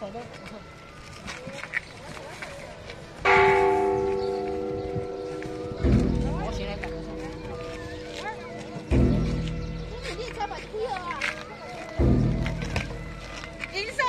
好的。我先来干。你才买几盒啊？银色。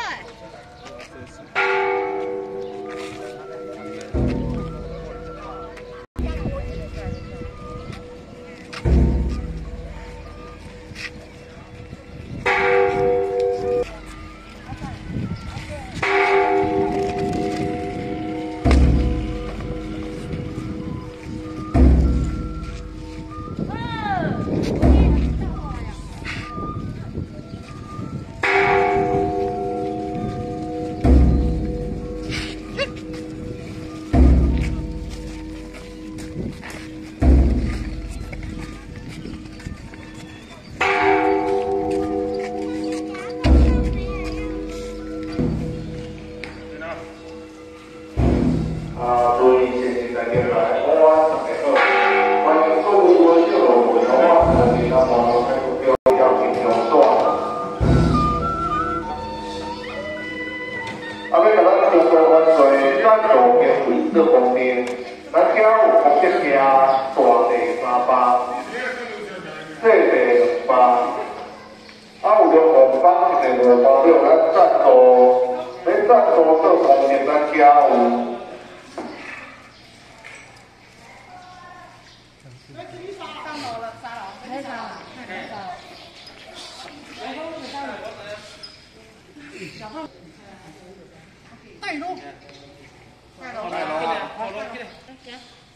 咱中国万岁赞助嘅回这方面，咱听有福建听大地三百，小地两百，啊有着红包一个五百六，咱赞助，咱赞助这方面咱听有。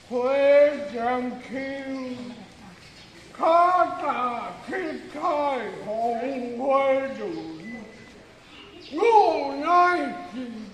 回江去，卡达去开红花轮，我。乃记得天。